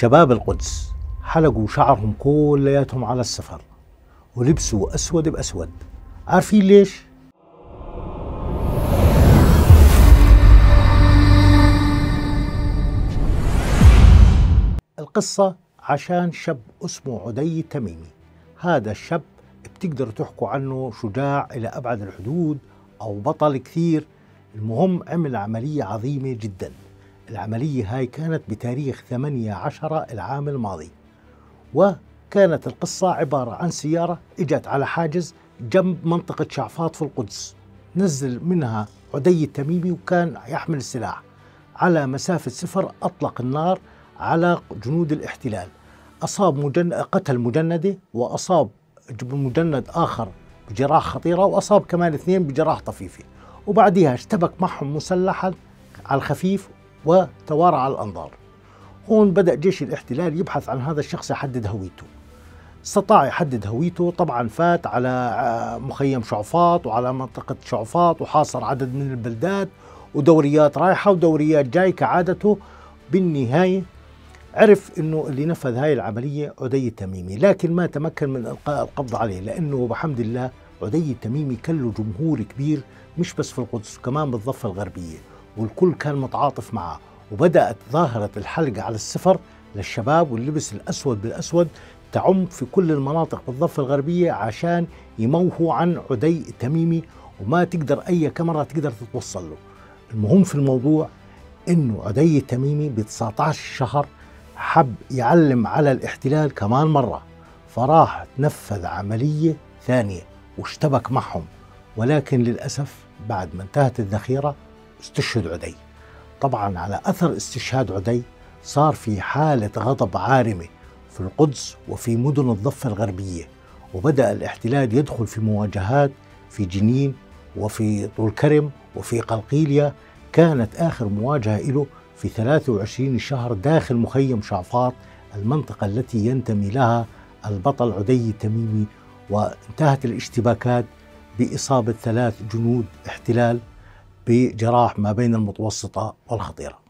شباب القدس حلقوا شعرهم كلياتهم على السفر ولبسوا أسود بأسود. عارفين ليش؟ القصة عشان شاب اسمه عدي تميمي هذا الشاب بتقدروا تحكوا عنه شجاع إلى أبعد الحدود أو بطل كثير. المهم عمل عملية عظيمة جدا. العملية هاي كانت بتاريخ 18 العام الماضي. وكانت القصة عبارة عن سيارة إجت على حاجز جنب منطقة شعفاط في القدس. نزل منها عدي التميمي وكان يحمل السلاح. على مسافة صفر أطلق النار على جنود الاحتلال. أصاب مجند قتل مجندة وأصاب مجند آخر بجراح خطيرة وأصاب كمان اثنين بجراح طفيفة. وبعدها اشتبك معهم مسلحا على الخفيف وتوارى على الأنظار. هون بدأ جيش الاحتلال يبحث عن هذا الشخص يحدد هويته. استطاع يحدد هويته طبعا فات على آه، مخيم شعفاط وعلى منطقة شعفاط وحاصر عدد من البلدات ودوريات رايحة ودوريات جاي كعادته. بالنهاية عرف إنه اللي نفذ هاي العملية عدي التميمي لكن ما تمكن من إلقاء القبض عليه لأنه بحمد الله عدي التميمي كان له جمهور كبير مش بس في القدس كمان بالضفة الغربية. والكل كان متعاطف معه. وبدأت ظاهرة الحلقة على السفر للشباب واللبس الأسود بالأسود تعم في كل المناطق بالضفة الغربية عشان يموهوا عن عدي التميمي وما تقدر أي كاميرا تقدر تتوصل له. المهم في الموضوع إنه عدي التميمي ب 19 شهر حب يعلم على الاحتلال كمان مرة. فراح نفذ عملية ثانية واشتبك معهم. ولكن للأسف بعد ما انتهت الذخيرة استشهد عدي. طبعا على أثر استشهاد عدي صار في حالة غضب عارمة في القدس وفي مدن الضفة الغربية وبدأ الاحتلال يدخل في مواجهات في جنين وفي طول كرم وفي قلقيلية كانت آخر مواجهة له في 23 شهر داخل مخيم شعفاط المنطقة التي ينتمي لها البطل عدي التميمي وانتهت الاشتباكات بإصابة ثلاث جنود احتلال. بجراح ما بين المتوسطة والخطيرة.